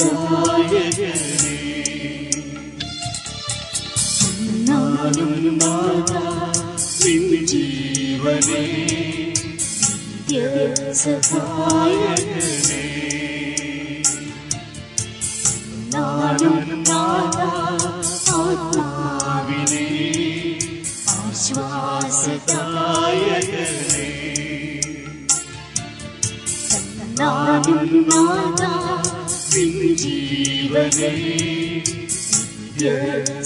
Oh.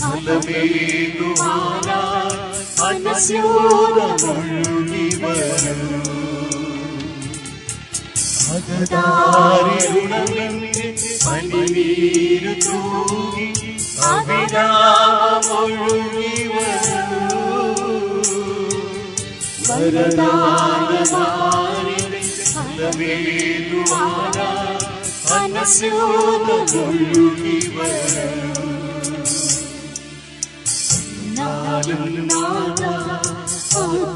തൂങ്ങി അവിരാമമൊഴുകി വരൂ വരദാനമാരിന്റെ ഫലമേകുവാനായി മനസ്യോടമൊഴുകി വരൂ അകതാരിരുളവിന്റെ അണിനീര് തൂങ്ങി അവിരാമമൊഴുകി വരൂ വരദാനമാരിന്റെ ഫലമേകുവാനായി മനസ്യോടമൊഴുകി വരൂ पाविनादा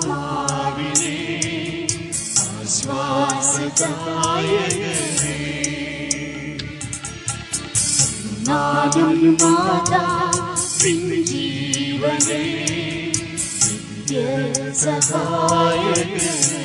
पाविने आश्वासदाय नादं माता जीवने सहाय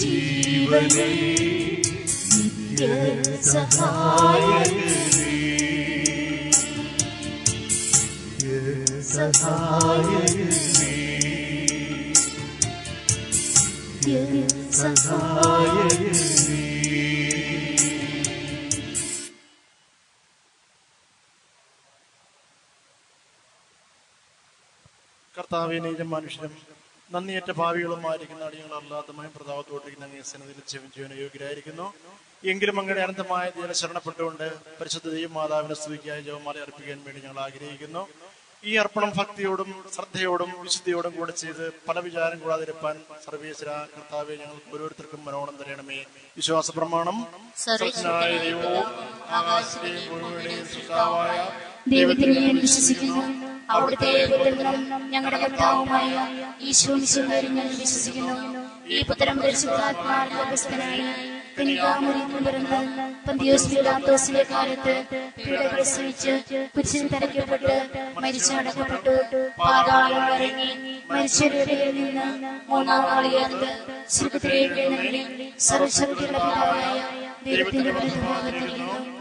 ജീവനേ നിത്യസഹായകനേ സഹായകനേ സഹായകനേ കർത്താവെ നീരും മനുഷ്യരും നന്ദിയേറ്റ ഭാവികളുമായിരിക്കുന്ന അടിയങ്ങളല്ലാത്തമായും പ്രതാപത്തോട്ടിരിക്കുന്ന അങ്ങേ സന്നിധിയിൽ ജീവൻ ജീവന യോഗ്യരായിരിക്കുന്നു. എങ്കിലും അങ്ങയുടെ അനന്തമായ ദീന ശരണപ്പെട്ടുകൊണ്ട് പരിശുദ്ധ ദൈവം മാതാവിനെ സ്തുതിക്കായി ജവമാല അർപ്പിക്കാൻ വേണ്ടി ഞങ്ങൾ ആഗ്രഹിക്കുന്നു. ഈ അർപ്പണം ഭക്തിയോടും ശ്രദ്ധയോടും വിശുദ്ധിയോടും കൂടെ ചെയ്ത് പല വിചാരം കൂടാതിരിപ്പാൻ സർവേശ്വര കർത്താവെ ഞങ്ങൾ ഓരോരുത്തർക്കും മനോണം തരണമേ. വിശ്വാസ പ്രമാണം. ദൈവത്തിൽ ഞാൻ വിശ്വസിക്കുന്നു. അവിടുത്തെ ഞങ്ങളുടെ കർത്താവുമായ ഈശോ ഞാൻ വിശ്വസിക്കുന്നു. ഈ പുത്രം കുരിശിൽ തരയ്ക്കപ്പെട്ട് മരിച്ചടക്കപ്പെട്ടു പാതാളം ഇറങ്ങി മരിച്ചവരുടെ നിന്ന് മൂന്നാം സ്വർഗത്തിലേക്ക് എഴുന്നള്ളി സർവശക്തിയുള്ള പിതാവായ ദൈവത്തിന്റെ അവിടെ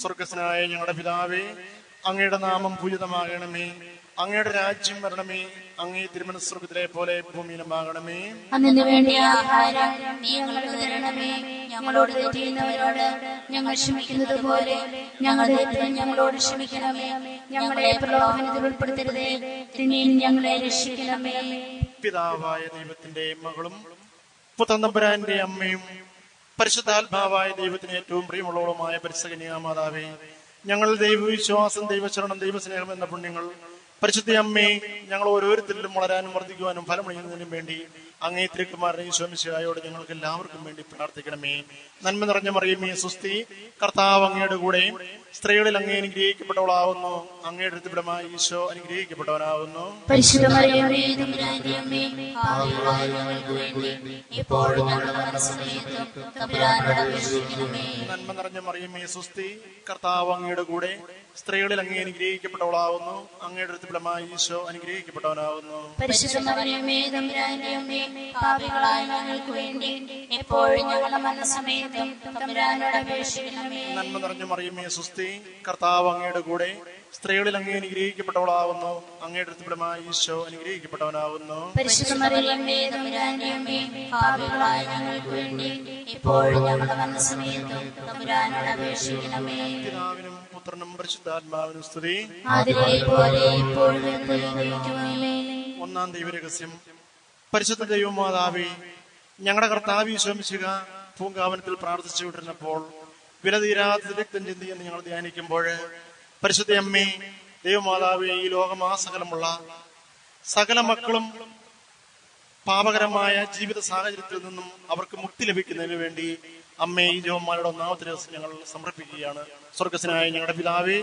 സ്വർഗസ്നായ ഞങ്ങളുടെ പിതാവേ അങ്ങയുടെ നാമം പൂജിതമാകണമേ. അങ്ങയുടെ രാജ്യം വരണമേ. അങ്ങേ തിരുമനസ്വരൂപത്തിലെ പോലെ ഭൂമിയിലുമാകണമേ. അന്നു വേണ്ടിയ ആഹാരം ഞങ്ങൾക്ക് തരണമേ. ഞങ്ങളോട് തെറ്റിയുന്നവരോട് ഞങ്ങൾ ക്ഷമിക്കുന്നത് പോലെ ഞങ്ങളുടെ ഞങ്ങളോട് ക്ഷമിക്കണമേ. ഞങ്ങളെ പ്രലോഭനത്തിൽ ഉൾപ്പെടുത്തരുതേ. തിന്മയിൽ ഞങ്ങളെ രക്ഷിക്കണമേ. പിതാവായ ദൈവത്തിന്റെ മകളും പുത്തന്തമ്പുരാന്റെ അമ്മയും പരിശുദ്ധാത്മാവായ ദൈവത്തിന് ഏറ്റവും പ്രിയമുള്ളവളുമായ പരിസകന്യാമാതാവേ ഞങ്ങൾ ദൈവവിശ്വാസം ദൈവശരണം ദൈവസ്നേഹം എന്ന പുണ്യങ്ങൾ പരിശുദ്ധ അമ്മേ ഞങ്ങൾ ഓരോരുത്തരിലും വളരാനും വർദ്ധിക്കുവാനും ഫലമണിയുന്നതിനും വേണ്ടി അങ്ങേ തിരുക്കുമാരനെയും ഈശോമിശിഹായോട് ഞങ്ങൾക്ക് എല്ലാവർക്കും വേണ്ടി പ്രാർത്ഥിക്കണമേ. നന്മ നിറഞ്ഞ മറിയമേ സുസ്തി കർത്താവ് അങ്ങയുടെ കൂടെ സ്ത്രീകളിൽ അങ്ങേ അനുഗ്രഹിക്കപ്പെട്ടവളാവുന്നു. അങ്ങയുടെ അടുത്തപ്പെടുമായ ഈശോ അനുഗ്രഹിക്കപ്പെട്ടവനാവുന്നു നന്മ നിറഞ്ഞ മറിയമേ സുസ്തി കർത്താവ് അങ്ങയുടെ കൂടെ സ്ത്രീകളിൽ അങ്ങേ അനുഗ്രഹിക്കപ്പെട്ടവളാവുന്നു. അങ്ങയുടെ അടുത്തപ്പെടുമായ ഈശോ അനുഗ്രഹിക്കപ്പെട്ടവനാവുന്നു നന്മ നിറഞ്ഞ മറിയമേ സുസ്തി കർത്താവ് അങ്ങയുടെ കൂടെ സ്ത്രീകളിൽ അങ്ങേ അനുഗ്രഹിക്കപ്പെട്ടവളാവുന്നു. അങ്ങയുടെ അടുത്തപ്പെടുമായ ഈശോ അനുഗ്രഹിക്കപ്പെട്ടവനാവുന്നു. പിതാവിനും പുത്രനും പരിശുദ്ധാത്മാവിനും ദൈവമേ ഒന്നാം ദൈവരഹസ്യം. പരിശുദ്ധ ദൈവമാതാവി ഞങ്ങളുടെ കർത്താവ് ഈശോമിശിക പൂങ്കാവനത്തിൽ പ്രാർത്ഥിച്ചു വിട്ടിരുന്നപ്പോൾ വില തീരാത്ത രക്തം ചിന്തി എന്ന് ഞങ്ങൾ ധ്യാനിക്കുമ്പോൾ പരിശുദ്ധ അമ്മേ ദൈവമാതാവേ ഈ ലോകമാസകലമുള്ള സകല മക്കളും പാപകരമായ ജീവിത സാഹചര്യത്തിൽ നിന്നും അവർക്ക് മുക്തി ലഭിക്കുന്നതിന് വേണ്ടി അമ്മേ ഈ ജോമാരുടെ ഒന്നാമത്തെ ദിവസം ഞങ്ങൾ സമർപ്പിക്കുകയാണ്. സ്വർഗസ്വനായ ഞങ്ങളുടെ പിതാവേ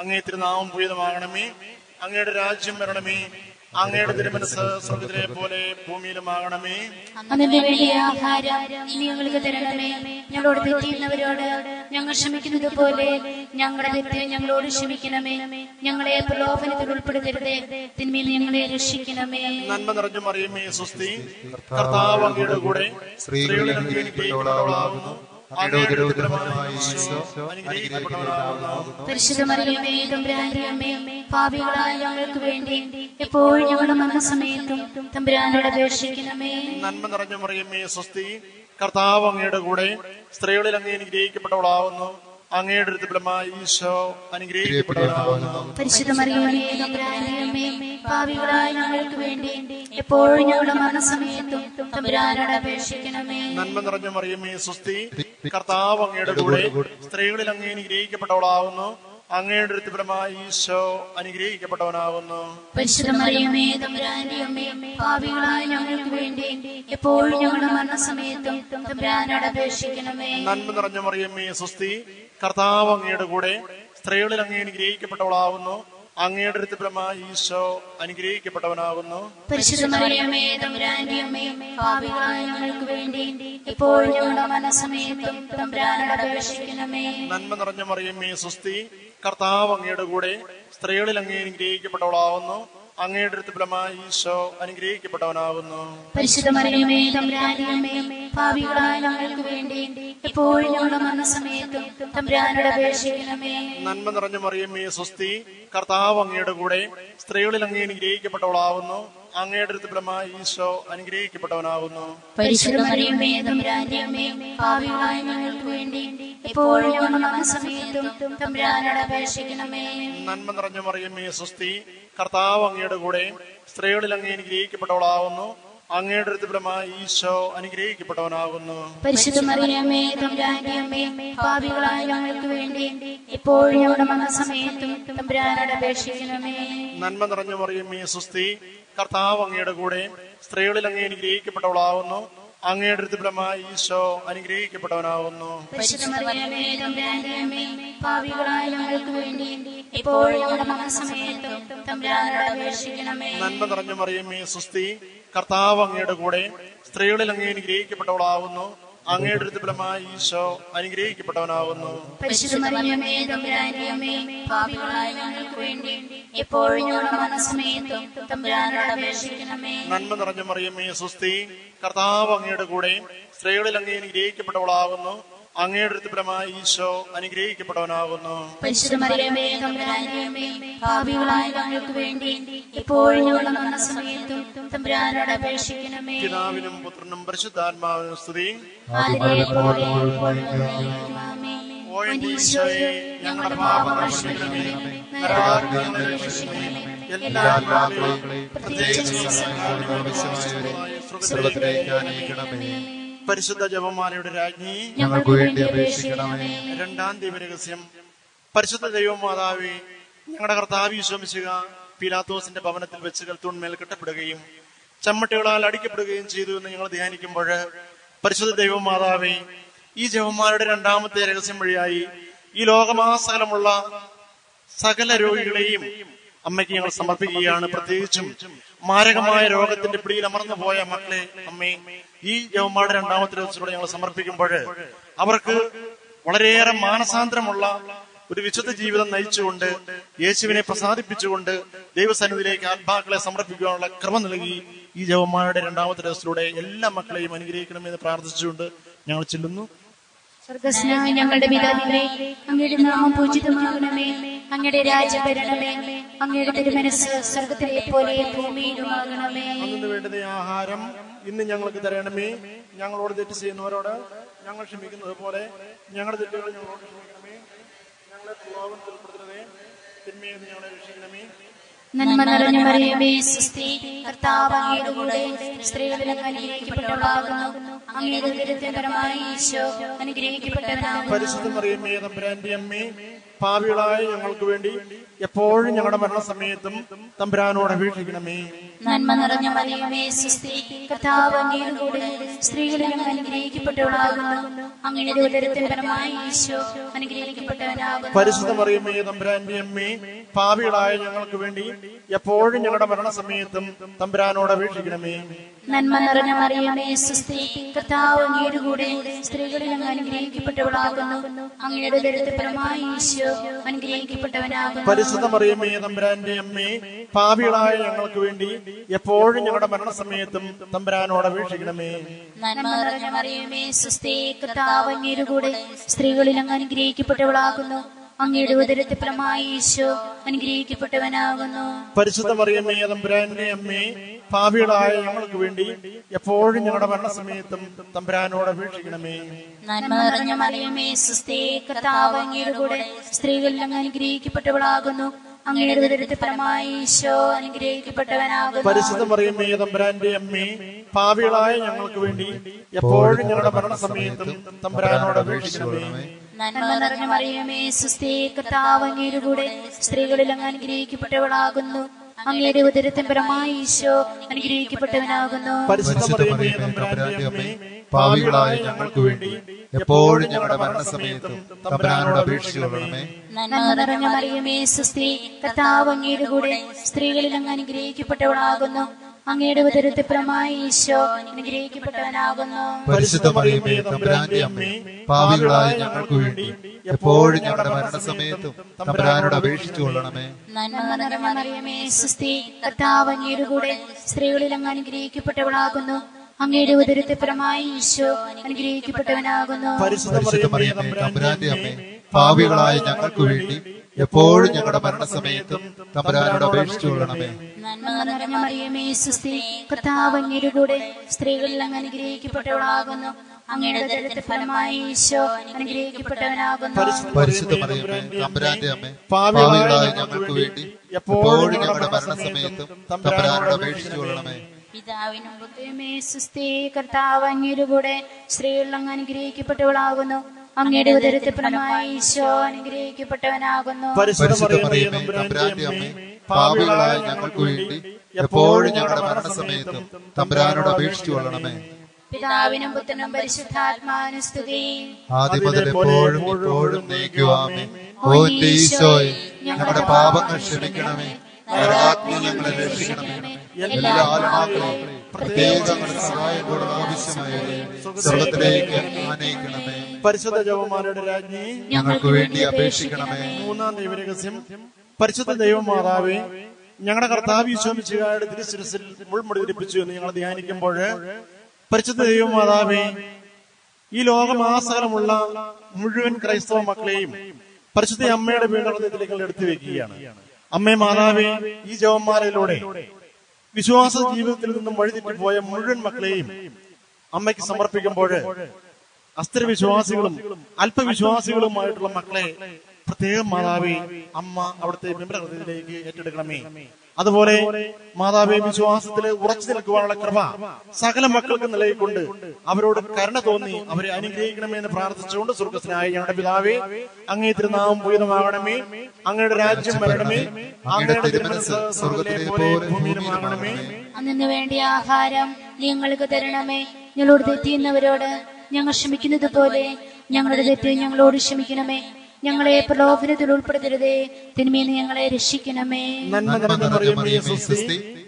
അങ്ങേ തിരുനാമം പൂരിതമാകണമേ അങ്ങയുടെ രാജ്യം വരണമേ അങ്ങയുടെ തിരുമനസ് സ്വർഗത്തിലെ പോലെ ഭൂമിയിലുമാകണമേ. അതിന്റെ വലിയ ആഹാരം ഇനി ഞങ്ങൾക്ക് തരണമേ. ഞങ്ങളോട് തെറ്റിയുന്നവരോട് ഞങ്ങൾ ക്ഷമിക്കുന്നത് പോലെ ഞങ്ങളുടെ തെറ്റ് ഞങ്ങളോട് ക്ഷമിക്കണമേ. ഞങ്ങളെ പ്രലോഭനത്തിൽ ഉൾപ്പെടുത്തരുതേ. തിന്മയിൽ ഞങ്ങളെ രക്ഷിക്കണമേ. നന്മ നിറഞ്ഞു മറിയമേ സുസ്തി കർത്താവ് അങ്ങയുടെ കൂടെ സ്ത്രീകളിൽ പാപികളായ ഞങ്ങൾക്ക് വേണ്ടി എപ്പോഴും ഞങ്ങളുടെ മരണസമയത്തും തമ്പുരാനോട് അപേക്ഷിക്കണമേ. നന്മ നിറഞ്ഞ മറിയമ്മേ സ്വസ്തി. കർത്താവ് അങ്ങയുടെ കൂടെ സ്ത്രീകളിൽ അങ്ങ് അനുഗ്രഹിക്കപ്പെട്ടവളാവുന്നു. അങ്ങയുടെ ഈശോ പാപികളായ ഞങ്ങൾക്ക് വേണ്ടി എപ്പോഴും ഞങ്ങളുടെ മരണസമയത്തും തമ്പുരാനോട് അപേക്ഷിക്കണമേ. നന്മ നിറഞ്ഞ മറിയമ്മേ സ്വസ്തി കർത്താവ് അങ്ങയുടെ കൂടെ സ്ത്രീകളിൽ അങ്ങേ അനുഗ്രഹിക്കപ്പെട്ടവളാവുന്നു. അങ്ങയുടെ ഋതുപരമായ ഈശോ അനുഗ്രഹിക്കപ്പെട്ടവനാകുന്നു പരിശുദ്ധമറിയമേ തമ്പുരാന്റെ അമ്മേ പാപികളായ ഞങ്ങൾക്ക് വേണ്ടി എപ്പോഴും ഞങ്ങളുടെ മരണസമയത്തും തമ്പുരാനോട് അപേക്ഷിക്കണമേ. നന്മ നിറഞ്ഞ മറിയമ്മേ സ്വസ്തി കർത്താവ് അങ്ങയുടെ കൂടെ സ്ത്രീകളിൽ അങ്ങ് അനുഗ്രഹിക്കപ്പെട്ടവളാവുന്നു. അങ്ങയുടെ അടുത്തഫലമായ ഈശോ അനുഗ്രഹിക്കപ്പെട്ടവനാകുന്നു. നന്മ നിറഞ്ഞ മറിയമ്മേ സുസ്തി കർത്താവ് അങ്ങയുടെ കൂടെ സ്ത്രീകളിൽ അങ്ങേ അനുഗ്രഹിക്കപ്പെട്ടവളാവുന്നു. അങ്ങയുടെ അടുത്തഫലമായ ഈശോ അനുഗ്രഹിക്കപ്പെട്ടവനാകുന്നു. പരിശുദ്ധമറിയമേ തമ്പുരാന്റെ അമ്മേ പാപികളായ ഞങ്ങൾക്ക് വേണ്ടി എപ്പോഴും ഞങ്ങളുടെ മരണസമയത്തും തമ്പുരാനോട് അപേക്ഷിക്കണമേ. നന്മ നിറഞ്ഞ മറിയമ്മേ സ്വസ്തി കർത്താവ് അങ്ങയുടെ കൂടെ സ്ത്രീകളിൽ അങ്ങേ അനുഗ്രഹിക്കപ്പെട്ടവളാവുന്നു. അങ്ങയുടെ ഈശോ അനുഗ്രഹിക്കപ്പെട്ടവനാകുന്നു നന്മ നിറഞ്ഞ മറിയമ്മേ സ്വസ്തി കർത്താവ് അങ്ങയുടെ കൂടെ സ്ത്രീകളിൽ അങ്ങേ അനുഗ്രഹിക്കപ്പെട്ടവളാവുന്നു. അങ്ങയുടെ അടുത്തഫലമായ ഈശോ അനുഗ്രഹിക്കപ്പെട്ടവനാകുന്നു പരിശുദ്ധമറിയമേ തമ്പുരാന്റെ അമ്മേ പാപികളായ ഞങ്ങൾക്ക് വേണ്ടി എപ്പോഴും ഞങ്ങളുടെ മരണസമയത്തും തമ്പുരാനോട് അപേക്ഷിക്കണമേ. നന്മ നിറഞ്ഞ മറിയമ്മേ സുസ്തി കർത്താവ് അങ്ങയുടെ കൂടെ സ്ത്രീകളിൽ അങ്ങ് അനുഗ്രഹിക്കപ്പെട്ടവളാവുന്നു. അങ്ങയുടെ അടുത്തഫലമായ ഈശോ അനുഗ്രഹിക്കപ്പെട്ടവനാവുന്നു. നന്മ നിറഞ്ഞു മറിയമ്മേ സുസ്തി കർത്താവ് അങ്ങയുടെ കൂടെ സ്ത്രീകളിൽ അങ്ങ് അനുഗ്രഹിക്കപ്പെട്ടവളാവുന്നു. അങ്ങയുടെ അടുത്തഫലമായ ഈശോ അനുഗ്രഹിക്കപ്പെട്ടവനാകുന്നു നന്മ നിറഞ്ഞ മറിയമ്മേ സുസ്തി കർത്താവ് അങ്ങയുടെ കൂടെ സ്ത്രീകളിൽ അങ്ങേ അനുഗ്രഹിക്കപ്പെട്ടവളാകുന്നു അങ്ങയുടെ ഈശോ അനുഗ്രഹിക്കപ്പെട്ടവനാകുന്നു. തമ്പുരാന്റെ അമ്മേ ഭാവികളായ ഞങ്ങൾക്ക് വേണ്ടി ഞങ്ങളുടെ സമയത്തും തമ്പുരാനോട് അപേക്ഷിക്കണമേ. പിതാവിനും പുത്രനും പരിശുദ്ധാത്മാവിനും സ്തുതി. ഓ ഈശോയെ ഞങ്ങളുടെ രക്ഷിക്കണമേ. എല്ലാ ആത്മാക്കളെയും പ്രത്യേകിച്ച് പരിശുദ്ധ ജപമാലയുടെ രാജ്ഞി. ഞങ്ങൾക്ക് വേണ്ടി അപേക്ഷിക്കണമേ. രണ്ടാം ദൈവരഹസ്യം പരിശുദ്ധ ദൈവമാതാവേ ഞങ്ങളുടെ കർത്താവ് വിശ്വമിച്ചുക പിലാത്തോസിന്റെ ഭവനത്തിൽ വെച്ച് കൽത്തൂൺമേൽ കെട്ടപ്പെടുകയും ചമ്മട്ടികളാൽ അടിക്കപ്പെടുകയും ചെയ്തു എന്ന് ഞങ്ങൾ ധ്യാനിക്കുമ്പോൾ പരിശുദ്ധ ദൈവമാതാവേ ഈ ജവന്മാരുടെ രണ്ടാമത്തെ രഹസ്യം വഴിയായി ഈ ലോകമാസകലമുള്ള സകല രോഗികളെയും അമ്മയ്ക്ക് ഞങ്ങൾ സമർപ്പിക്കുകയാണ്. പ്രത്യേകിച്ചും മാരകമായ രോഗത്തിന്റെ പിടിയിൽ അമർന്നു പോയ മക്കളെ അമ്മേ ഈ യവന്മാരുടെ രണ്ടാമത്തെ ദിവസത്തിലൂടെ ഞങ്ങൾ സമർപ്പിക്കുമ്പോൾ അവർക്ക് വളരെയേറെ മാനസാന്തരമുള്ള ഒരു വിശുദ്ധ ജീവിതം നയിച്ചുകൊണ്ട് യേശുവിനെ പ്രസാദിപ്പിച്ചുകൊണ്ട് ദൈവസന്നിധിയിലേക്ക് ആത്മാക്കളെ സമർപ്പിക്കുവാനുള്ള ക്രമം നൽകി ഈ ജവന്മാരുടെ രണ്ടാമത്തെ ദിവസത്തിലൂടെ എല്ലാ മക്കളെയും അനുഗ്രഹിക്കണമെന്ന് പ്രാർത്ഥിച്ചുകൊണ്ട് ഞങ്ങൾ ചെല്ലുന്നു. സ്വർഗസ്നായ ഞങ്ങളുടെ പിതാവിനെ അങ്ങയുടെ നാമം പൂജിതമാകണമേ അങ്ങയുടെ രാജ്യം വരണമേ അങ്ങയുടെ തിരുമനസ് സ്വർഗത്തിലെ പോലെ ഭൂമിയിലുമാകണമേ. വേണ്ടുന്ന ആഹാരം ഇന്ന് ഞങ്ങൾക്ക് തരണമേ. ഞങ്ങളോട് തെറ്റ് ചെയ്യുന്നവരോട് ഞങ്ങൾ ക്ഷമിക്കുന്നത് പോലെ ഞങ്ങളുടെ തെറ്റുകൾ ഞങ്ങളോട് ക്ഷമിക്കണമേ. ഞങ്ങളെ പ്രലോഭനത്തിൽ ഉൾപ്പെടുത്തരുതേ തിന്മയെന്ന് ഞങ്ങളെ രക്ഷിക്കണമേ. നന്മ നിറഞ്ഞു മറിയമേ സുസ്ഥി. കർത്താവ് അങ്ങയുടെ കൂടെ സ്ത്രീകളിൽ അനുഗ്രഹിക്കപ്പെട്ടവളാകുന്നു. അങ്ങയുടെ ഈശോ അനുഗ്രഹിക്കപ്പെട്ടവനാകുന്നു. പരിശുദ്ധ മറിയമ്മേ തമ്പുരാന്റെ അമ്മേ. പാപികളായ ഞങ്ങൾക്ക് വേണ്ടി എപ്പോഴും ഞങ്ങളുടെ മരണസമയത്തും തമ്പുരാനോട് അപേക്ഷിക്കണമേ. നന്മ നിറഞ്ഞ മറിയമേ കർത്താവ് അങ്ങയുടെ സ്ത്രീകളിൽ അങ്ങ് അനുഗ്രഹിക്കപ്പെട്ടവളാകുന്നു. അങ്ങയുടെ ഉദരത്തിന്റെ പരമായി ഈശോ അനുഗ്രഹിക്കപ്പെട്ടവനാകുന്നു. പരിശുദ്ധ മറിയമ്മേ തമ്പുരാന്റെ അമ്മേ പാപികളായ ഞങ്ങൾക്ക് വേണ്ടി എപ്പോഴും ഞങ്ങളുടെ മരണസമയത്തും തമ്പുരാനോട് അപേക്ഷിക്കണമേ. നന്മ നിറഞ്ഞ മറിയമേ സുസ്ഥി കർത്താവ് അങ്ങയുടെ കൂടെ സ്ത്രീകളിൽ അങ്ങ് അനുഗ്രഹിക്കപ്പെട്ടവളാകുന്നു. അങ്ങയുടെ ദരിദ്രപരമായ ഈശോ അനുഗ്രഹിക്കപ്പെട്ടവനാകുന്നു. പരിശുദ്ധ മറിയമ്മേ തമ്പുരാന്റെ അമ്മേ പാപികളായ ഞങ്ങൾക്ക് വേണ്ടി എപ്പോഴും ഞങ്ങളുടെ മരണസമയത്തും തമ്പുരാനോട് അപേക്ഷിക്കണമേ. നന്മ സ്ത്രീകളിൽ അങ്ങ് അനുഗ്രഹിക്കപ്പെട്ടവളാകുന്നു. അങ്ങയുടെ ഉദരത്തെ ഫലമായി ഈശോ അനുഗ്രഹിക്കപ്പെട്ടവനാകുന്നു. പരിശുദ്ധ മറിയമ്മേ തമ്പുരാന്റെ അമ്മേ പാപികളായ ഞങ്ങൾക്ക് വേണ്ടി എപ്പോഴും ഞങ്ങളുടെ മരണസമയത്തും തമ്പുരാനോട് അപേക്ഷിക്കണമേ. നന്മ നിറഞ്ഞ മറിയമേ സുസ്ഥേ കർത്താവ് അങ്ങയുടെ കൂടെ സ്ത്രീകളിൽ അങ്ങ് അനുഗ്രഹിക്കപ്പെട്ടവളാകുന്നു. അങ്ങയുടെ ഉദരത്തെ ഫലമായി ഈശോ അനുഗ്രഹിക്കപ്പെട്ടവനാകുന്നു. പരിശുദ്ധ മറിയമ്മേ തമ്പുരാന്റെ അമ്മേ ഭാവികളായ ഞങ്ങൾക്ക് വേണ്ടി എപ്പോഴും ഞങ്ങളുടെ മരണസമയത്തും തമ്പുരാനോട് അപേക്ഷിക്കണമേ. നന്മ നിറഞ്ഞ മറിയമേ സുസ്ഥീ കർത്താവ് അങ്ങേരുകൂടെ കൂടെ സ്ത്രീകളിൽ അങ്ങ് അനുഗ്രഹിക്കപ്പെട്ടവളാകുന്നു. അങ്ങയുടെ ഉദരത്തിൻ പരമായി ഈശോ അനുഗ്രഹിക്കപ്പെട്ടവനാകുന്നു. പാവികളായ ഞങ്ങൾക്ക് വേണ്ടി എപ്പോഴും ഞങ്ങളുടെ മരണസമയത്തും തമ്പരാനോട് അപേക്ഷിക്കണമേ നന്മ നിറഞ്ഞ മറിയമേ സുസ്ഥി കർത്താവ് അങ്ങേരുകൂടെ കൂടെ സ്ത്രീകളിൽ അങ്ങ് അനുഗ്രഹിക്കപ്പെട്ടവളാകുന്നു. അങ്ങയുടെ ഉദരത്തെ പ്രമായി ഈശോ അനുഗ്രഹിക്കപ്പെട്ടവനാകുന്നു. പരിശുദ്ധ മറിയമേ തമ്പുരാന്റെ അമ്മേ പാപികളായ ഞങ്ങൾക്ക് വേണ്ടി എപ്പോഴും ഞങ്ങളുടെ മരണസമയത്തും തമ്പുരാനോട് അപേക്ഷിച്ചു കൊള്ളണമേ. നന്മ നിറഞ്ഞ മറിയമേ സുസ്ഥി കർത്താവ് അങ്ങയുടെ കൂടെ സ്ത്രീകളിൽ അങ്ങ് അനുഗ്രഹിക്കപ്പെട്ടവളാകുന്നു. അങ്ങയുടെ ഉദരത്തെ ഈശോ അനുഗ്രഹിക്കപ്പെട്ടവനാകുന്നു. പരിശുദ്ധ മറിയമേ തമ്പുരാന്റെ അമ്മേ പാപികളായ ഞങ്ങൾക്ക് വേണ്ടി എപ്പോഴും ഞങ്ങളുടെ മരണസമയത്തും തമ്പുരാനോട് അപേക്ഷിച്ചു കൊള്ളണമേ. നന്മ നിറഞ്ഞ മറിയമേ സുസ്ഥി കർത്താവ് അങ്ങയുടെ കൂടെ സ്ത്രീകളിൽ അങ്ങ് അനുഗ്രഹിക്കപ്പെട്ടവളാകുന്നു. അങ്ങയുടെ ഉദരത്തെ ഫലമായി ഈശോ അനുഗ്രഹിക്കപ്പെട്ടവനാകുന്നു. പരിശുദ്ധ മറിയമേ തമ്പുരാന്റെ അമ്മേ പാപികളായ ഞങ്ങൾക്ക് വേണ്ടി എപ്പോഴും ഞങ്ങളുടെ മരണസമയത്തും തമ്പുരാനോട് അപേക്ഷിച്ചു കൊള്ളണമേ. പിതാവിനും കർത്താവ് അങ്ങേരുകൂടെ കൂടെ സ്ത്രീകളിൽ അങ്ങ് അനുഗ്രഹിക്കപ്പെട്ടവളാകുന്നു. അങ്ങയുടെ ഉദരത്തെ ഫലമായി ഈശോ അനുഗ്രഹിക്കപ്പെട്ടവനാകുന്നു. പാപികളായ ഞങ്ങൾക്ക് വേണ്ടി എപ്പോഴും ഞങ്ങളുടെ മരണസമയത്തും തമ്പുരാനോട് അപേക്ഷിച്ചു കൊള്ളണമേ. പിതാവിനും പുത്രനും പരിശുദ്ധാത്മാവിനും സ്തുതി. ആദ്യം മുതൽ എപ്പോഴും ഇപ്പോഴും നീക്കുവാമേ ഓ ഈശോയെ ഞങ്ങളുടെ പാപങ്ങൾ ക്ഷമിക്കണമേ. ഞങ്ങളെ രക്ഷിക്കണമേ. എല്ലാ ആത്മാക്കളെയും പ്രത്യേക സഹായത്തോടെ ആവശ്യമായ സ്വർഗത്തിലേക്ക് ആനയിക്കണമേ. പരിശുദ്ധ ജവന്മാരുടെ രാജ്ഞി ഞങ്ങൾക്ക് വേണ്ടി അപേക്ഷിക്കണമേ. മൂന്നാം ദൈവരഹസ്യം പരിശുദ്ധ ദൈവമാതാവേ ഞങ്ങളുടെ കർത്താവ് യശോമിച്ചുകാരുടെ തിരുശിരസിൽ മുൾമുടി ധരിപ്പിച്ചു എന്ന് ഞങ്ങൾ ധ്യാനിക്കുമ്പോൾ പരിശുദ്ധ ദൈവമാതാവേ ഈ ലോകമാസകലമുള്ള മുഴുവൻ ക്രൈസ്തവ മക്കളെയും പരിശുദ്ധ അമ്മയുടെ വീണ്ടും എടുത്തു വെക്കുകയാണ് അമ്മേ മാതാവേ ഈ ജവന്മാരിലൂടെ വിശ്വാസ ജീവിതത്തിൽ നിന്നും വഴിതെറ്റിപ്പോയ മുഴുവൻ മക്കളെയും അമ്മയ്ക്ക് സമർപ്പിക്കുമ്പോൾ അസ്ഥിരവിശ്വാസികളും അല്പവിശ്വാസികളുമായിട്ടുള്ള മക്കളെ പ്രത്യേകം മാതാവി അമ്മ അവിടുത്തെ വിമ്രഹൃദയത്തിലേക്ക് ഏറ്റെടുക്കണമേ. അതുപോലെ മാതാവി വിശ്വാസത്തിൽ ഉറച്ചു നിൽക്കുവാനുള്ള കൃപ സകല മക്കൾക്ക് നിലയിക്കൊണ്ട് അവരോട് കരുണ തോന്നി അവരെ അനുഗ്രഹിക്കണമേ എന്ന് പ്രാർത്ഥിച്ചുകൊണ്ട് സുർഗസ്നായ ഞങ്ങളുടെ പിതാവേ അങ്ങേ തിരുനാമം പൂരിതമാകണമേ അങ്ങയുടെ രാജ്യം വരണമേ. അങ്ങയുടെ തിരുമനസ് സ്വർഗത്തിലെ പോലെ ഭൂമിയിലുമാകണമേ അന്നു വേണ്ടിയ ആഹാരം ഞങ്ങൾക്ക് തരണമേ. നിങ്ങളോട് തെറ്റിയുന്നവരോട് ഞങ്ങൾ ക്ഷമിക്കുന്നത് പോലെ ഞങ്ങളുടെ തെറ്റ് ഞങ്ങളോട് ക്ഷമിക്കണമേ. ഞങ്ങളെ പ്രലോഭനത്തിൽ ഉൾപ്പെടുത്തരുതേ. തിന്മീന്ന് ഞങ്ങളെ രക്ഷിക്കണമേ. നന്മ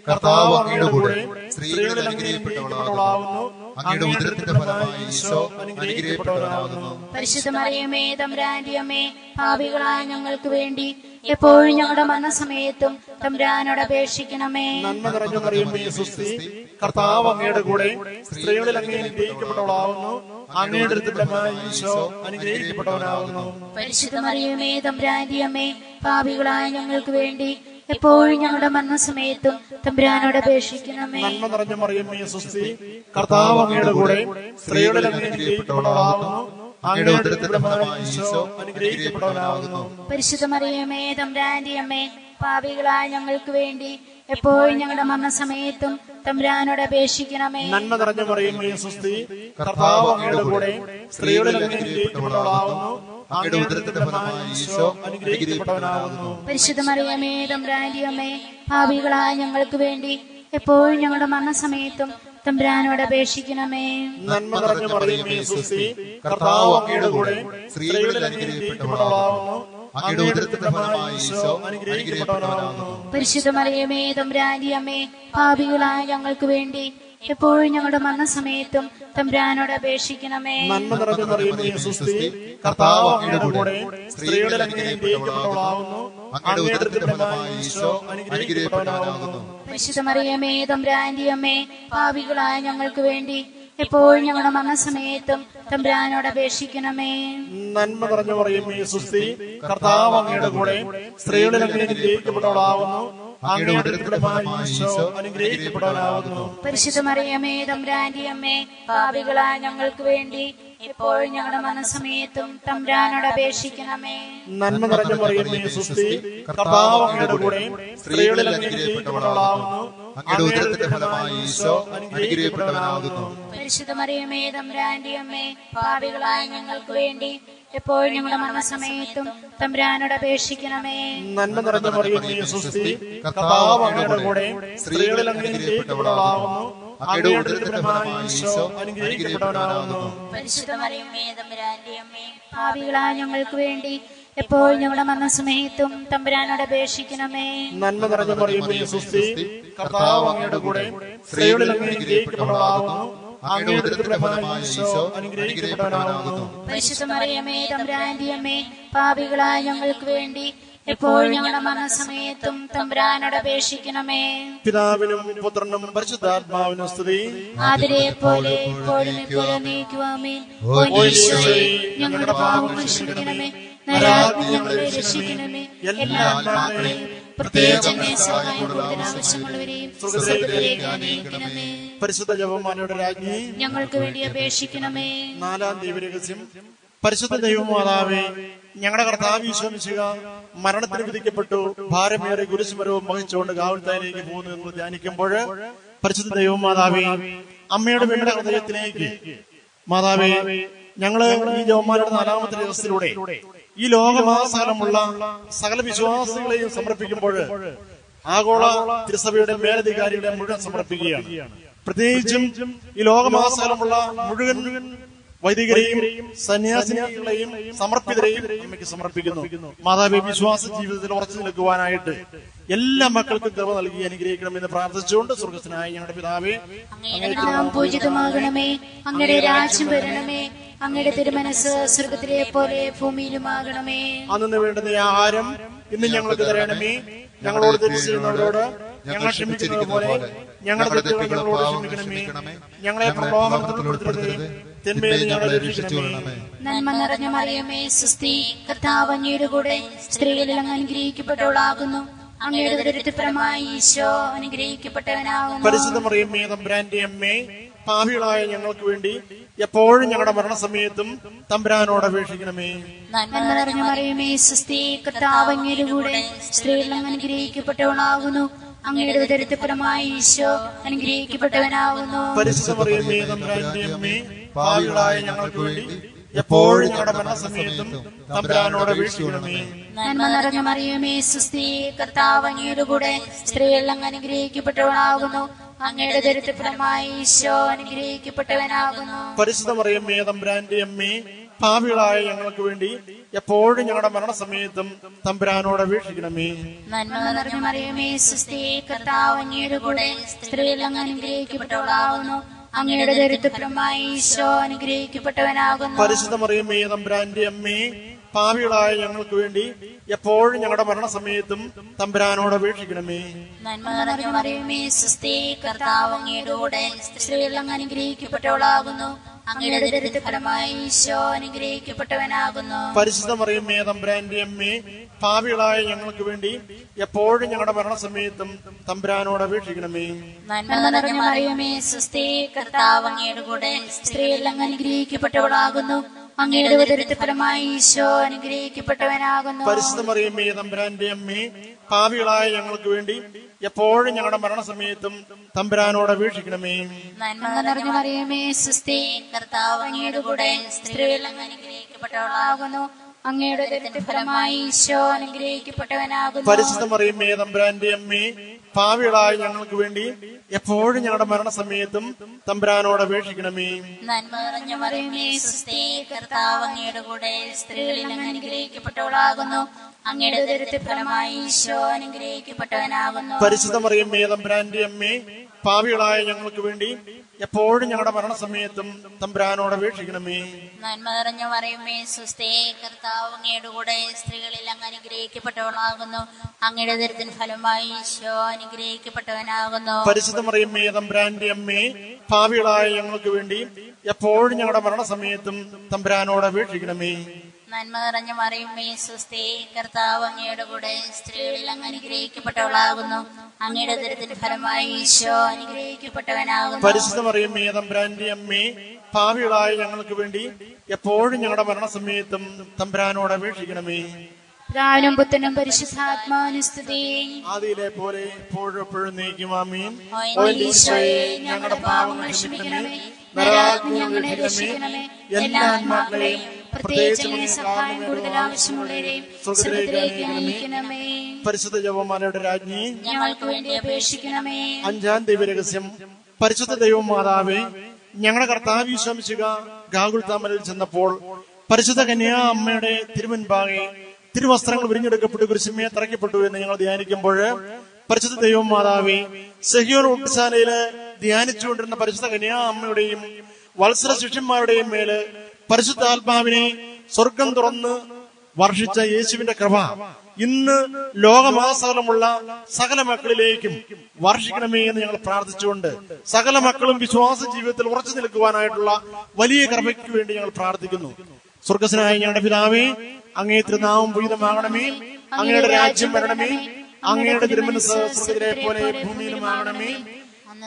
കർത്താവ് അങ്ങയുടെ കൂടെ സ്ത്രീകളിൽ അനുഗ്രഹിക്കപ്പെട്ടവളാവുന്നു അങ്ങയുടെ ഉദരത്തിന്റെ ഫലമായി ഈശോ അനുഗ്രഹിക്കപ്പെട്ടവനാകുന്നു പരിശുദ്ധ മറിയമേ തമ്പുരാന്റെ അമ്മേ ഭാവികളായ ഞങ്ങൾക്ക് വേണ്ടി എപ്പോഴും ഞങ്ങളുടെ മരണസമയത്തും തമ്പുരാനോട് അപേക്ഷിക്കണമേ. നന്മ നിറഞ്ഞ മറിയമേ സുസ്തി കർത്താവ് അങ്ങയുടെ കൂടെ സ്ത്രീകളിൽ അങ്ങേ അനുഗ്രഹിക്കപ്പെട്ടവളാവുന്നു അങ്ങയുടെ അടുത്തുള്ളമായ ഈശോ അനുഗ്രഹിക്കപ്പെട്ടവനാവുന്നു പരിശുദ്ധ മറിയമേ തമ്പുരാന്റെ അമ്മേ ഭാവികളായ ഞങ്ങൾക്ക് വേണ്ടി എപ്പോഴും ഞങ്ങളുടെ മരണസമയത്തും തമ്പുരാനോട് അപേക്ഷിക്കണമേ. നന്മ നിറഞ്ഞ മറിയമേ സുസ്തി കർത്താവ് അങ്ങയുടെ കൂടെ പരിശുദ്ധ മറിയമേ തമ്പുരാന്റെ അമ്മേ പാപികളായ ഞങ്ങൾക്ക് വേണ്ടി എപ്പോഴും ഞങ്ങളുടെ മരണസമയത്തും തമ്പുരാനോട് അപേക്ഷിക്കണമേ. നന്മ നിറഞ്ഞു മറിയമേ സുസ്തി കർത്താവ് അങ്ങയുടെ കൂടെ സ്ത്രീയുടെ അങ്ങേ അനുഗ്രഹിക്കപ്പെട്ടവളാവുന്നു അങ്ങയുടെ ഉദരത്തിന്റെ ഫലമായി ഈശോ അനുഗ്രഹിക്കപ്പെട്ടവനാവുന്നു പരിശുദ്ധ മറിയമേ തമ്പുരാന്റെ അമ്മേ പാപികളായ ഞങ്ങൾക്ക് വേണ്ടി എപ്പോഴും ഞങ്ങളുടെ മരണസമയത്തും തമ്പുരാനോട് അപേക്ഷിക്കണമേ. നന്മ നിറഞ്ഞു മറിയമേ സുസ്തി കർത്താവ് അങ്ങയുടെ കൂടെ സ്ത്രീകളിൽ അനുഗ്രഹിക്കപ്പെട്ടവളാവുന്നു അങ്ങയുടെ ഉദരത്തിന്റെ ഫലമായി ഈശോ അനുഗ്രഹിക്കപ്പെട്ടവനാവുന്നു പരിശുദ്ധ മറിയമേ തമ്പുരാന്റെ അമ്മേ പാപികളായ ഞങ്ങൾക്ക് വേണ്ടി എപ്പോഴും ഞങ്ങളുടെ മരണസമയത്തും തമ്പ്രാനോട് അപേക്ഷിക്കണമേ. നന്മ നിറഞ്ഞ മറിയമേ സുസ്തി കർത്താവ് അങ്ങയുടെ കൂടെ സ്ത്രീകളിൽ അങ്ങേ അനുഗ്രഹിക്കപ്പെട്ടവളാവുന്നു അങ്ങയുടെ ഉദരത്തിന്റെ ഫലമായി ഈശോ അനുഗ്രഹിക്കപ്പെട്ടവനാവുന്നു പരിശുദ്ധ മറിയമേ തമ്പുരാന്റെ അമ്മേ പാപികളായ ഞങ്ങൾക്ക് വേണ്ടി എപ്പോഴും ഞങ്ങളുടെ മരണസമയത്തും തമ്പുരാനോട് അപേക്ഷിക്കണമേ. നന്മ പറഞ്ഞു പറയും സുസ്തി കർത്താവ് അങ്ങയുടെ കൂടെ സ്ത്രീകളിൽ അങ്ങേ അനുഗ്രഹിക്കപ്പെട്ടവളാവുന്നു അങ്ങയുടെ ഉദരത്തിന്റെ ഈശോ അനുഗ്രഹിക്കപ്പെട്ടവനാവുന്നു പരിശുദ്ധ മറിയമേ തമ്പുരാന്റെ അമ്മേ പാപികളായ ഞങ്ങൾക്ക് വേണ്ടി ഇപ്പോഴും ഞങ്ങളുടെ മനസ്സമയത്തും തമ്പ്രാനോട് അപേക്ഷിക്കണമേ. നന്മ നിറഞ്ഞ മറിയമേ സുസ്തി കർത്താവ് അങ്ങയുടെ കൂടെ സ്ത്രീകളിൽ അങ്ങയുടെ ഉദരത്തിന്റെ ഫലമായി ഈശോ അനുഗ്രഹിക്കപ്പെട്ടവനാകുന്നു പരിശുദ്ധ മറിയമേ തമ്പുരാന്റെ അമ്മേ പാപികളായ ഞങ്ങൾക്ക് വേണ്ടി എപ്പോഴും ഞങ്ങളുടെ മരണസമയത്തും തമ്പുരാനോട് അപേക്ഷിക്കണമേ. നന്മ നിറഞ്ഞ കർത്താവ് കൂടെ സ്ത്രീകളിൽ ഞങ്ങൾക്ക് വേണ്ടി എപ്പോഴും ഞങ്ങളുടെ മരണസമയത്തും തമ്പുരാനോട് അപേക്ഷിക്കണമേ. നന്മ നിറഞ്ഞ സുസ്തി കർത്താവ് അങ്ങയുടെ കൂടെ സ്ത്രീകളിൽ അങ്ങനെ അങ്ങയുടെ ഉദരത്തിന്റെ ഈശോ അനുഗ്രഹിക്കപ്പെട്ടവനാവുന്നു പരിശുദ്ധ മറിയമേ തമ്പുരാന്റെ പാപികളായ ഞങ്ങൾക്ക് വേണ്ടി എപ്പോഴും ഞങ്ങളുടെ മരണസമയത്തും തമ്പുരാനോട് അപേക്ഷിക്കണമേ. പിതാവിനും പുത്രനും പരിശുദ്ധാത്മാവിനും സ്തുതി. ആതിരെ പോലെ എപ്പോഴും എപ്പോഴും നീക്കുവാമേ. ഞങ്ങളുടെ പാപങ്ങൾ ക്ഷമിക്കണമേ നരാഗ്നി ഞങ്ങളെ രക്ഷിക്കണമേ. എല്ലാ ആത്മാക്കളെയും പ്രത്യേകിച്ച് സഹായം കൂടുതൽ ആവശ്യമുള്ളവരെയും സ്വർഗത്തിലേക്ക് അനയിക്കണമേ പരിശുദ്ധ ജപമാനയുടെ രാജ്ഞി. ഞങ്ങൾക്ക് വേണ്ടി അപേക്ഷിക്കണമേ. നാലാം ദൈവരഹസ്യം പരിശുദ്ധ ദൈവമാതാവേ ഞങ്ങളുടെ കർത്താവ് വിശ്വസിക്കുക മരണത്തിന് വിധിക്കപ്പെട്ടു. ഭാരമേറെ ഗുരുസ്മരവും വഹിച്ചുകൊണ്ട് കാവൽത്തായിലേക്ക് പോകുന്നു എന്ന് ധ്യാനിക്കുമ്പോൾ പരിശുദ്ധ ദൈവമാതാവേ അമ്മയുടെ വീണ്ടും ഹൃദയത്തിലേക്ക്. മാതാവേ ഞങ്ങൾ ഈ ജവന്മാരുടെ നാലാമത്തെ ദിവസത്തിലൂടെ ഈ ലോകമാസകലമുള്ള സകല വിശ്വാസികളെയും സമർപ്പിക്കുമ്പോൾ ആഗോള തിരുസഭയുടെ മേലധികാരികളെ മുഴുവൻ സമർപ്പിക്കുകയാണ്. പ്രത്യേകിച്ചും ഈ ലോകമാസകലമുള്ള മുഴുവൻ വൈദികരെയും സന്യാസിനികളെയും സമർപ്പിതരെയും അമ്മയ്ക്ക് സമർപ്പിക്കുന്നു. മാതാവി വിശ്വാസ ജീവിതത്തിൽ ഉറച്ചു നിൽക്കുവാനായിട്ട് എല്ലാ മക്കൾക്കും കൃപ നൽകി അനുഗ്രഹിക്കണമെന്ന് പ്രാർത്ഥിച്ചുകൊണ്ട് സ്വർഗസ്നായ ഞങ്ങളുടെ പിതാവേ പൂജിതമാകണമേ അങ്ങയുടെ രാജ്യം വരണമേ അങ്ങയുടെ തിരുമനസ് സ്വർഗത്തിലെ പോലെ ഭൂമിയിലുമാകണമേ. അന്ന് വേണ്ടുന്ന ആഹാരം ഇന്ന് ഞങ്ങൾക്ക് തരണമേ. ഞങ്ങളോട് തെറ്റ് ചെയ്യുന്നവരോട് ഞങ്ങൾ ക്ഷമിക്കുന്നത് പോലെ ഞങ്ങളുടെ തെറ്റുകളോട് ക്ഷമിക്കണമേ. ഞങ്ങളെ പ്രലോഭനത്തിൽ ഉൾപ്പെടുത്തരുതേ നന്മ നിറഞ്ഞ മറിയമേ സുസ്തി കർത്താവ് അങ്ങയുടെ കൂടെ സ്ത്രീകളിൽ അങ്ങ് അനുഗ്രഹിക്കപ്പെട്ടവളാകുന്നു. അങ്ങയുടെ ദരിദ്രഫലമായി ഈശോ അനുഗ്രഹിക്കപ്പെട്ടവനാകുന്നു. പരിശുദ്ധ മറിയമ്മേ തമ്പുരാന്റെ അമ്മേ പാപികളായ ഞങ്ങൾക്ക് വേണ്ടി എപ്പോഴും ഞങ്ങളുടെ മരണസമയത്തും തമ്പുരാനോട് അപേക്ഷിക്കണമേ. നന്മ നിറഞ്ഞ മറിയമേ സുസ്തി കർത്താവ് അങ്ങയുടെ കൂടെ സ്ത്രീകളിൽ അങ്ങ് അനുഗ്രഹിക്കപ്പെട്ടവളാകുന്നു. അങ്ങയുടെ ഉദരത്തിപ്പുറമായി ഈശോ അനുഗ്രഹിക്കപ്പെട്ടവനാകുന്നു പരിശുദ്ധ മറിയമ്മേ തമ്പുരാന്റെ അമ്മേ പാപികളായ ഞങ്ങൾക്ക് വേണ്ടി എപ്പോഴും ഞങ്ങളുടെ മരണസമയത്തും തമ്പുരാനോട് അപേക്ഷിക്കണമേ നന്മ നിറഞ്ഞ മറിയമേ സുസ്തി കർത്താവ് അങ്ങയുടെ കൂടെ സ്ത്രീയെല്ലാം അനുഗ്രഹിക്കപ്പെട്ടവളാകുന്നു അങ്ങയുടെ ദരിദ്രഫലമായി ഈശോ അനുഗ്രഹിക്കപ്പെട്ടവനാകുന്നു. പരിശുദ്ധ മറിയമ്മേ തമ്പുരാന്റെ അമ്മേ പാപികളായ ഞങ്ങൾക്ക് വേണ്ടി എപ്പോഴും ഞങ്ങളുടെ മരണസമയത്തും തമ്പുരാനോട് വീക്ഷിക്കണമേ നന്മ നിറഞ്ഞ മറിയമേ സുസ്തി കർത്താവ് അങ്ങയുടെ കൂടെ സ്ത്രീകളിൽ അങ്ങ് അങ്ങയുടെ ദരിദ്രഫലമായി ഈശോ അനുഗ്രഹിക്കപ്പെട്ടവനാകുന്നു. പരിശുദ്ധ മറിയമേ തമ്പുരാന്റെ അമ്മേ പാപികളായ ഞങ്ങൾക്ക് വേണ്ടി എപ്പോഴും ഞങ്ങളുടെ മരണസമയത്തും തമ്പുരാനോട് വീക്ഷിക്കണമേ നന്മ നിറഞ്ഞു മറിയമേ സുസ്തി കർത്താവ് അങ്ങയുടെ കൂടെ സ്ത്രീകളിൽ അങ്ങ് അനുഗ്രഹിക്കപ്പെട്ടവളാകുന്നു. അങ്ങയുടെ ഈശോ അനുഗ്രഹിക്കപ്പെട്ടവനാകുന്നു. പരിശുദ്ധ മറിയമ്മേ തമ്പുരാന്റെ അമ്മേ പാപികളായ ഞങ്ങൾക്ക് വേണ്ടി എപ്പോഴും ഞങ്ങളുടെ മരണസമയത്തും തമ്പുരാനോട് അപേക്ഷിക്കണമേ. നന്മ നിറഞ്ഞ മറിയമേ സുസ്തി കർത്താവ് അങ്ങയുടെ കൂടെ അനുഗ്രഹിക്കപ്പെട്ടവളാകുന്നു. അങ്ങയുടെ ഈശോ അനുഗ്രഹിക്കപ്പെട്ടവനാകുന്നു. പരിശുദ്ധ മറിയമ്മേ തമ്പുരാന്റെ അമ്മേ പാപികളായ ഞങ്ങൾക്ക് വേണ്ടി എപ്പോഴും ഞങ്ങളുടെ മരണസമയത്തും തമ്പുരാനോടെ വീക്ഷിക്കണമേ നന്മ നിറഞ്ഞ മറിയമേ കർത്താവ് അങ്ങയുടെ കൂടെ സ്ത്രീകളിൽ അങ്ങ് അനുഗ്രഹിക്കപ്പെട്ടവളാകുന്നു. അങ്ങയുടെ ദരിദ്രഫലമായി ഈശോ അനുഗ്രഹിക്കപ്പെട്ടവനാകുന്നു. പരിശുദ്ധം അറിയുമേ തമ്പുരാന്റെ അമ്മേ പാപികളായ ഞങ്ങൾക്ക് വേണ്ടി എപ്പോഴും ഞങ്ങളുടെ മരണസമയത്തും തമ്പുരാനോട് അപേക്ഷിക്കണമേ. നന്മ നിറഞ്ഞ മറിയമേ സുസ്തി കർത്താവ് അങ്ങയുടെ കൂടെ സ്ത്രീകളിൽ അങ്ങ് അനുഗ്രഹിക്കപ്പെട്ടവളാകുന്നു. അങ്ങയുടെ ദരിദ്രഫലമായി ഈശോ അനുഗ്രഹിക്കപ്പെട്ടവനാകുന്നു. പരിശുദ്ധ മറിയമ്മേ തമ്പുരാന്റെ അമ്മേ പാപികളായ ഞങ്ങൾക്ക് വേണ്ടി എപ്പോഴും ഞങ്ങളുടെ മരണസമയത്തും തമ്പുരാനോട് വീക്ഷിക്കണമേ നന്മ നിറഞ്ഞ പറയുമേ സുസ്തേ. കർത്താവ് അങ്ങയുടെ കൂടെ സ്ത്രീകളിൽ അങ്ങ് അനുഗ്രഹിക്കപ്പെട്ടവളാകുന്നു. അങ്ങയുടെ ദരിദ്രൻ ഫലമായി ഈശോ അനുഗ്രഹിക്കപ്പെട്ടവനാകുന്നു. പരിശുദ്ധം അറിയുമേ തമ്പുരാന്റെ അമ്മേ പാവികളായ ഞങ്ങൾക്ക് വേണ്ടി എപ്പോഴും ഞങ്ങളുടെ മരണസമയത്തും തമ്പുരാനോട് അപേക്ഷിക്കണമേ. നന്മ നിറഞ്ഞ മറിയമേ സ്വസ്ഥേ കർത്താവ് അങ്ങയുടെ കൂടെ സ്ത്രീകളിൽ അങ്ങ് അനുഗ്രഹിക്കപ്പെട്ടവളാകുന്നു. അങ്ങയുടെ ദരിദ്രൻ ഫലമായി ഈശോ അനുഗ്രഹിക്കപ്പെട്ടവനാകുന്നു. പരിശുദ്ധ മറിയമ്മേ തമ്പ്രാന്റെ അമ്മേ ഭാവികളായ ഞങ്ങൾക്ക് വേണ്ടി എപ്പോഴും ഞങ്ങളുടെ മരണസമയത്തും തമ്പ്രാനോട് അപേക്ഷിക്കണമേ. പിതാവിനും പരിശുദ്ധാത്മാനുസ്തുതി ആദിയിലെ പോലെ എപ്പോഴും എപ്പോഴും നീക്കുമാമീൻ ഞങ്ങളുടെ പാവങ്ങൾ ക്ഷമിക്കണമേ. നരകാഗ്നി ഞങ്ങളെ രക്ഷിക്കണമേ. എല്ലാ ആത്മാക്കളെയും പരിശുദ്ധ ജപമാലയുടെ രാജ്ഞി ഞങ്ങൾക്ക് വേണ്ടി അപേക്ഷിക്കണമേ. അഞ്ചാം ദൈവരഹസ്യം. പരിശുദ്ധ ദൈവം മാതാവേ ഞങ്ങളുടെ കർത്താവ് വിശ്വസിക്കുക ഗാകുൽ താമരയിൽ ചെന്നപ്പോൾ പരിശുദ്ധ കന്യാ അമ്മയുടെ തിരുമുൻപാകെ തിരുവസ്ത്രങ്ങൾ വിരിഞ്ഞെടുക്കപ്പെട്ടു കുരിശുമയെ തറയ്ക്കപ്പെട്ടു എന്ന് ഞങ്ങൾ ധ്യാനിക്കുമ്പോൾ പരിശുദ്ധ ദൈവം മാതാവി സഹിയോർ ഒട്ടുശാലയിൽ ധ്യാനിച്ചുകൊണ്ടിരുന്ന പരിശുദ്ധ കന്യാ അമ്മയുടെയും വത്സര ശിഷ്യന്മാരുടെയും മേൽ പരിശുദ്ധ ആത്മാവിനെ സ്വർഗം തുറന്ന് വർഷിച്ച യേശുവിന്റെ കൃപ ഇന്ന് ലോകമാസകലമുള്ള സകല മക്കളിലേക്കും വർഷിക്കണമേ എന്ന് ഞങ്ങൾ പ്രാർത്ഥിച്ചുകൊണ്ട് സകല മക്കളും വിശ്വാസ ജീവിതത്തിൽ ഉറച്ചു നിൽക്കുവാനായിട്ടുള്ള വലിയ കൃപയ്ക്ക് വേണ്ടി ഞങ്ങൾ പ്രാർത്ഥിക്കുന്നു. സ്വർഗസ്വനായ ഞങ്ങളുടെ പിതാവേ അങ്ങേ തിരുനാമം പൂരിതമാകണമേ അങ്ങയുടെ രാജ്യം വരണമേ അങ്ങയുടെ തിരുമനസ് പോലെ ഭൂമിയിലുമാകണമേ.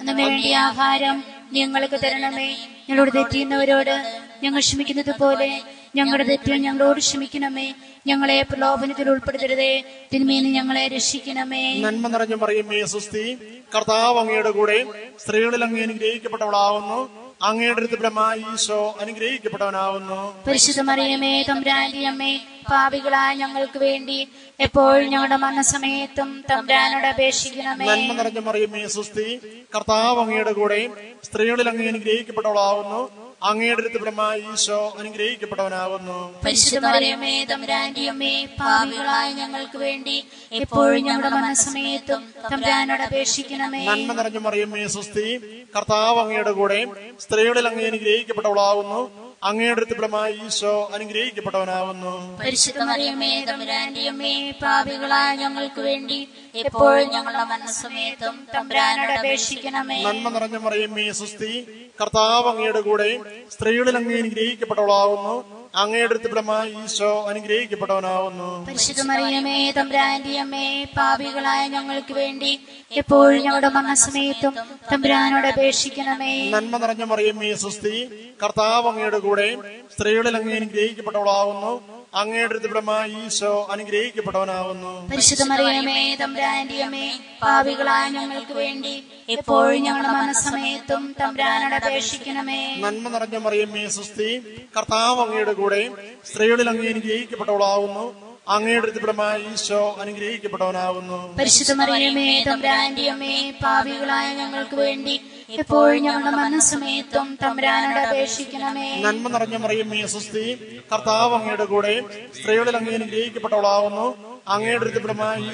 വേണ്ടിയ ആഹാരം ഞങ്ങൾക്ക് തരണമേ. ഞങ്ങളോട് തെറ്റിയുന്നവരോട് ഞങ്ങൾ ക്ഷമിക്കുന്നത് പോലെ ഞങ്ങളുടെ തെറ്റുകൾ ഞങ്ങളോട് ക്ഷമിക്കണമേ. ഞങ്ങളെ പ്രലോഭനത്തിൽ ഉൾപ്പെടുത്തരുതേ. തിന്മേന്ന് ഞങ്ങളെ രക്ഷിക്കണമേ. നന്മ നിറഞ്ഞു സുസ്തി കർത്താവ് അങ്ങയുടെ കൂടെ സ്ത്രീകളിൽ അങ്ങ് അനുഗ്രഹിക്കപ്പെട്ടവളാവുന്നു. അങ്ങയുടെ അടുത്ത് ബ്രഹ്മ ഈശോ അനുഗ്രഹിക്കപ്പെട്ടവനാവുന്നു. പരിശുദ്ധ മറിയമേ തമ്പുരാന്റെ അമ്മേ പാപികളായ ഞങ്ങൾക്ക് വേണ്ടി എപ്പോഴും ഞങ്ങളുടെ മനസ്സമയത്തും തമ്പ്രാനോട് അപേക്ഷിക്കണമേ. നന്മ നിറഞ്ഞ മറിയമേ സുസ്തി കർത്താവ് അങ്ങയുടെ കൂടെ സ്ത്രീകളിൽ അങ്ങ് അനുഗ്രഹിക്കപ്പെട്ടവളാവുന്നു. അങ്ങയുടെ അടുത്ത് ബ്രഹ്മ ഈശോ അനുഗ്രഹിക്കപ്പെട്ടവനാകുന്നു പരിശുദ്ധ മറിയമേ തമ്പുരാന്റെ അമ്മേ പാപികളായ ഞങ്ങൾക്ക് വേണ്ടി എപ്പോഴും ഞങ്ങളുടെ മനസ്സമയത്തും തമ്പുരാനോട് അപേക്ഷിക്കണമേ. നന്മ നിറഞ്ഞു മറിയമ്മേ സ്വസ്തി. കർത്താവ് അങ്ങയുടെ കൂടെ സ്ത്രീകളിൽ അങ്ങ് അനുഗ്രഹിക്കപ്പെട്ടവളാവുന്നു. അങ്ങയുടെ അടുത്തുപടമായ ഈശോ അനുഗ്രഹിക്കപ്പെട്ടവനാവുന്നു. പരിശുദ്ധ മറിയമേ തമ്പുരാന്റെ അമ്മേ പാപികളായ ഞങ്ങൾക്ക് വേണ്ടി എപ്പോഴും ഞങ്ങളുടെ മനസ്സമേത്തും തമ്പുരാനോട് അപേക്ഷിക്കണമേ. നന്മ നിറഞ്ഞ മറിയമ്മേ സുസ്തി കർത്താവ് അങ്ങയുടെ കൂടെ സ്ത്രീകളിൽ അങ്ങ് അനുഗ്രഹിക്കപ്പെട്ടവളാവുന്നു. അങ്ങയുടെ അടുത്തുപടമായ ഈശോ അനുഗ്രഹിക്കപ്പെട്ടവനാവുന്നു. പരിശുദ്ധ മറിയമേ തമ്പുരാന്റെ അമ്മേ പാപികളായ ഞങ്ങൾക്ക് വേണ്ടി എപ്പോഴും ഞങ്ങളുടെ മനസ്സമേത്തും തമ്പുരാനോട് അപേക്ഷിക്കണമേ. നന്മ നിറഞ്ഞ മറിയമ്മേ സുസ്തി കർത്താവ് അങ്ങയുടെ കൂടെ സ്ത്രീകളിൽ അങ്ങ് അനുഗ്രഹിക്കപ്പെട്ടവളാവുന്നു. അങ്ങയുടെ അടുത്തുപടമായ ഈശോ അനുഗ്രഹിക്കപ്പെട്ടവനാവുന്നു. പരിശുദ്ധ മറിയമേ തമ്പുരാന്റെ പാപികളായ ഞങ്ങൾക്ക് വേണ്ടി എപ്പോഴും ഞങ്ങളുടെ മനസ്സമയത്തും തമ്പ്രാനോട് അപേക്ഷിക്കണമേ. നന്മ നിറഞ്ഞ മറിയമ്മേ സുസ്തി കർത്താവ് അങ്ങയുടെ കൂടെ സ്ത്രീകളിൽ അങ്ങ് അനുഗ്രഹിക്കപ്പെട്ടവളാവുന്നു. അങ്ങയുടെ അടുത്തുപടമായ ഈശോ അനുഗ്രഹിക്കപ്പെട്ടവനാവുന്നു. പരിശുദ്ധ മറിയമേ പാവികളായ ഞങ്ങൾക്ക് വേണ്ടി എപ്പോഴും ഞങ്ങളുടെ മനസ്സുമേത്തും തമ്പുരാനോട് അപേക്ഷിക്കണമേ. നന്മ നിറഞ്ഞ മറിയമ്മേ സുസ്തി കർത്താവ് അങ്ങയുടെ കൂടെ സ്ത്രീകളിൽ അങ്ങ് അനുഗ്രഹിക്കപ്പെട്ടവളാവുന്നു. അങ്ങയുടെ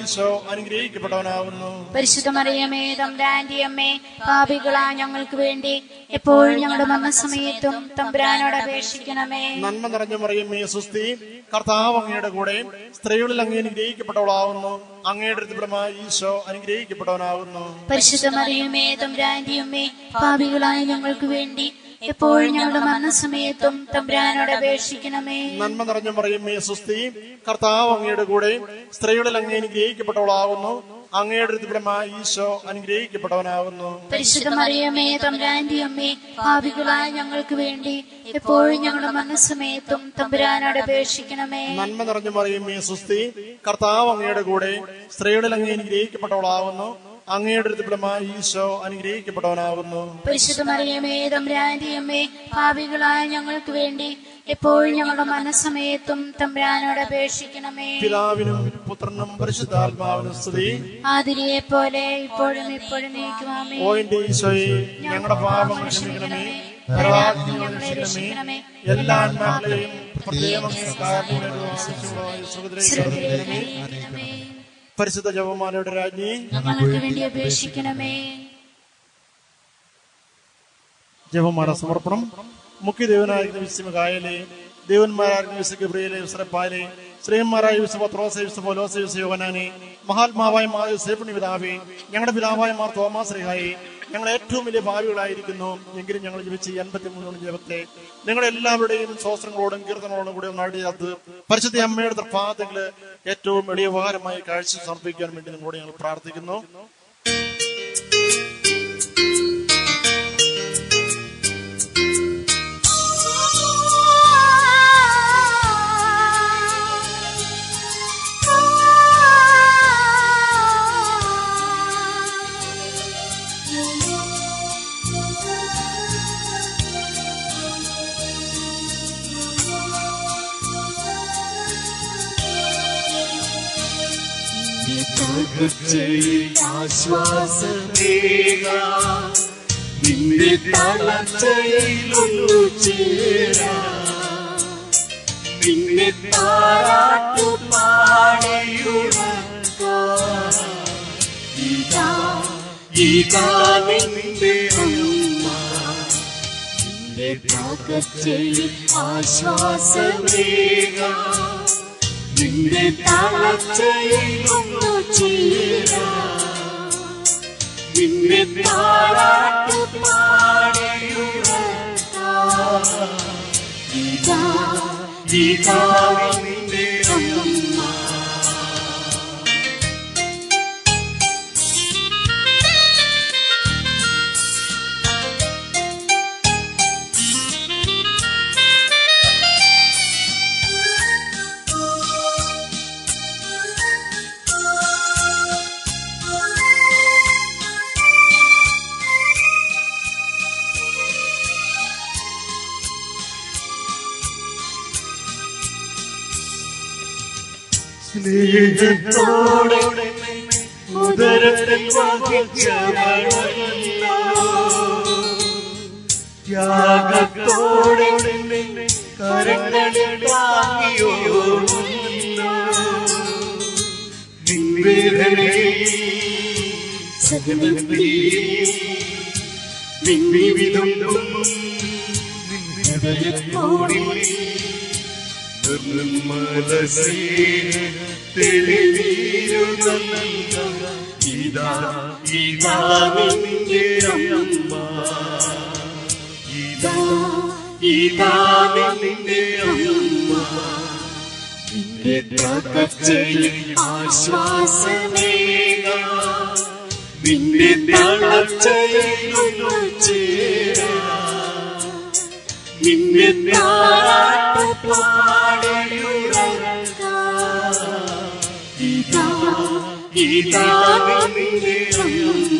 ഈശോ അനുഗ്രഹിക്കപ്പെട്ടവനാവുന്നു. പരിശുദ്ധ മറിയമേ തമ്പുരാന്റെ അമ്മേ പാപികളായ ഞങ്ങൾക്ക് വേണ്ടി എപ്പോഴും ഞങ്ങളുടെ മനസ്സമയത്തും തമ്പ്രാനോട് അപേക്ഷിക്കണമേ. നന്മ നിറഞ്ഞ മറിയമ്മേ സുസ്തി കർത്താവ് അങ്ങയുടെ കൂടെ സ്ത്രീകളിൽ അങ്ങ് അനുഗ്രഹിക്കപ്പെട്ടവളാവുന്നു. അങ്ങയുടെ അടുത്തുപടമായ ഈശോ അനുഗ്രഹിക്കപ്പെട്ടവനാകുന്നു. പരിശുദ്ധ മറിയമേ തമ്പുരാന്റെ പാപികളായ ഞങ്ങൾക്ക് വേണ്ടി എപ്പോഴും ഞങ്ങളുടെ മരണസമയത്തും തമ്പുരാനോട് അപേക്ഷിക്കണമേ. നന്മ നിറഞ്ഞു പറയുമേ സുസ്തി കർത്താവ് അങ്ങയുടെ കൂടെ സ്ത്രീകളിൽ അങ്ങ് അനുഗ്രഹിക്കപ്പെട്ടവളാവുന്നു അങ്ങയുടെ ഈശോ അനുഗ്രഹിക്കപ്പെട്ടവനാകുന്നു പരിശുദ്ധ മറിയമേ തമ്പുരാന്റെ അമ്മേ ഭാവികളായ ഞങ്ങൾക്ക് വേണ്ടി എപ്പോഴും ഞങ്ങളുടെ മനസ്സമേത്തും തമ്പുരാനോട് അപേക്ഷിക്കണമേ. നന്മ നിറഞ്ഞു മറിയമ്മേ സുസ്തി കർത്താവ് അങ്ങയുടെ കൂടെ സ്ത്രീകളിൽ അങ്ങ് അനുഗ്രഹിക്കപ്പെട്ടവളാവുന്നു. അങ്ങയുടെ ഈശോ ഞങ്ങൾക്ക് വേണ്ടി എപ്പോഴും ഞങ്ങളുടെ മനസ്സമയത്തും തമ്പ്രാനോട് അപേക്ഷിക്കണമേ. പിതാവിനും പുത്രനും പരിശുദ്ധാത്മാവിനും സ്ത്രീ ആതിരിയെ പോലെ ഇപ്പോഴും ഇപ്പോഴും നീക്കുമാമേ ഓ എന്റെ ഈശോയെ ഞങ്ങളുടെ പാപം ക്ഷമിക്കണമേ. എല്ലാ ആത്മാക്കളെയും പ്രത്യേകം പരിശുദ്ധ ജപമാലയുടെ രാജ്ഞി ഞങ്ങൾക്ക് വേണ്ടി അപേക്ഷിക്കണമേ. ജപമാല സമർപ്പണം. മുഖ്യദേവനായിരിക്കുന്ന വിശ്വകായലെ ദേവന്മാരായിരിക്കുന്ന വിശ്വ ഗബ്രിയലെ വിശ്രപ്പാലെ ശ്രീയന്മാരായ വിശ്വ ത്രോസ വിശ്വ ലോസ വിശ്വ യോഹനാനെ മഹാത്മാവായ മാ സേഫണി പിതാവേ ഞങ്ങളുടെ പിതാവായ മാർ തോമാ റിഹായി ഞങ്ങൾ ഏറ്റവും വലിയ ഭാവികളായിരിക്കുന്നു. എങ്കിലും ഞങ്ങൾ ജീവിച്ച് ഈ അൻപത്തി നിങ്ങളുടെ എല്ലാവരുടെയും സ്വസ്ത്രങ്ങളോടും കീർത്തനങ്ങളോടും കൂടി നടത്തിയത് പരിശുദ്ധ അമ്മയുടെ പാദങ്ങൾ ഏറ്റവും വലിയ ഉപകാരമായി കാഴ്ച സമർപ്പിക്കാൻ വേണ്ടി നിങ്ങളോട് ഞങ്ങൾ പ്രാർത്ഥിക്കുന്നു. തകർച്ചയിൽ ആശ്വാസമേക നിന്റെ തളർച്ചയിൽ ഒന്നു ചേരാ. നിന്നെ താരാട്ടു പാടിയുറക്കാം. ഇതാ ഇതാ നിന്റെ അമ്മ നിന്റെ തകർച്ചയിൽ ആശ്വാസമേക. നിന്റെ ഒന്നു ചേരാ നിന്നെ താരാട്ടു പാടിയുറക്കാം ഇതാ ഇതാ നിന്റെ സ്നേഹത്തോടെ ഉദരത്തിൽ ത്യാഗത്തോടെ കരങ്ങളിൽ നിന്നിവിധം ഹൃദയത്തോടെ നിർമ്മല തെളിവീരുന്ന ഇതാ ഇതാ അമ്മ നിന്നെ. ഇതാ നിന്റെ അമ്മ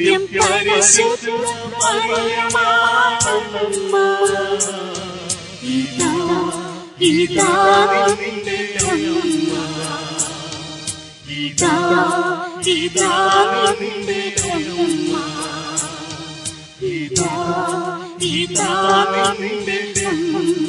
നിത്യം പരിശുദ്ധമയമാണമ്മ ഇതാ ഇതാ നിന്റെ അമ്മ ഇതാ ഇതാ നിന്റെ അമ്മ ഇതാ ഇതാ നിന്റെ അമ്മ